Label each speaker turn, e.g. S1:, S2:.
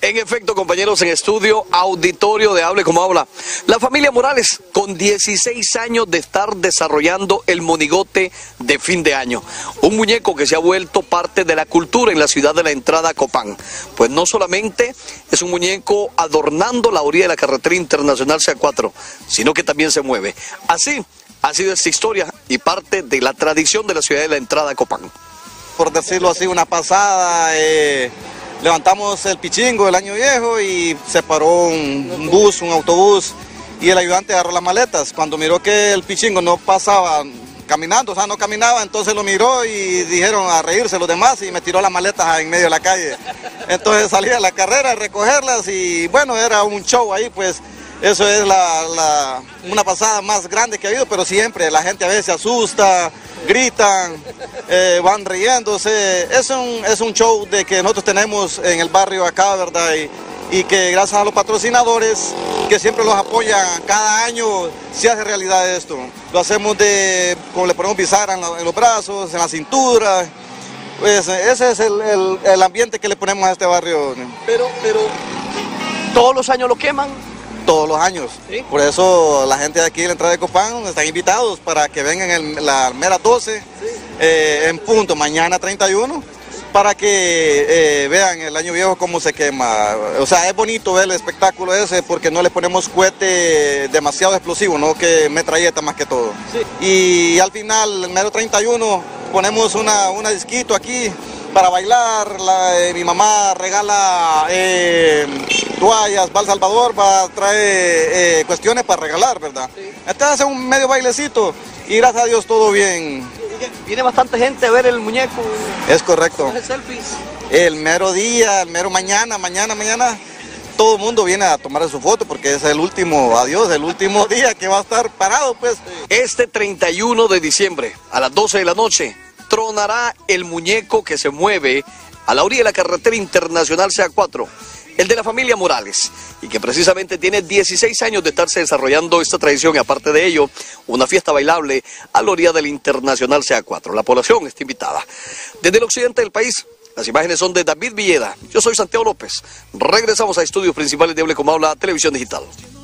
S1: En efecto, compañeros, en estudio, auditorio de Hable como Habla, la familia Morales, con 16 años de estar desarrollando el monigote de fin de año, un muñeco que se ha vuelto parte de la cultura en la ciudad de la entrada a Copán. Pues no solamente es un muñeco adornando la orilla de la carretera internacional CA4, sino que también se mueve. Así ha sido esta historia y parte de la tradición de la ciudad de la entrada a Copán.
S2: Por decirlo así, una pasada. Eh levantamos el pichingo el año viejo y se paró un, bus, un autobús y el ayudante agarró las maletas. Cuando miró que el pichingo no pasaba caminando, o sea, no caminaba, entonces lo miró y dijeron a reírse los demás y me tiró las maletas en medio de la calle. Entonces salí a la carrera a recogerlas y bueno, era un show ahí, pues eso es la, una pasada más grande que ha habido, pero siempre la gente a veces se asusta, gritan, eh, van riéndose. Es un, es un show de que nosotros tenemos en el barrio acá, ¿verdad? Y, y que gracias a los patrocinadores que siempre los apoyan cada año se hace realidad esto. Lo hacemos de, como le ponemos bizarra en, los brazos, en la cintura. Pues ese es el, el, el, ambiente que le ponemos a este barrio.
S1: Pero, pero, ¿todos los años lo queman?
S2: Todos los años. Por eso la gente de aquí en la entrada de Copán están invitados para que vengan en la mera 12 eh, en punto, mañana 31 para que eh, vean el año viejo cómo se quema. O sea, es bonito ver el espectáculo ese porque no le ponemos cohete demasiado explosivo, no que metralleta más que todo. Y al final, el mero 31, ponemos una, una disquito aquí para bailar. La, eh, mi mamá regala toallas, va al Salvador, va a traer eh, cuestiones para regalar, ¿verdad? Entonces hace un medio bailecito y gracias a Dios todo bien.
S1: Viene bastante gente a ver el muñeco.
S2: Es correcto. El mero día, el mero mañana, mañana, mañana, todo el mundo viene a tomar su foto porque es el último, adiós, el último día que va a estar parado, pues.
S1: Este 31 de diciembre, a las 12 de la noche, tronará el muñeco que se mueve a la orilla de la carretera internacional CA4 el de la familia Morales, y que precisamente tiene 16 años de estarse desarrollando esta tradición y aparte de ello, una fiesta bailable a la orilla del Internacional CA4. La población está invitada. Desde el occidente del país, las imágenes son de David Villeda. Yo soy Santiago López. Regresamos a estudios principales de Hable Como Habla Televisión Digital.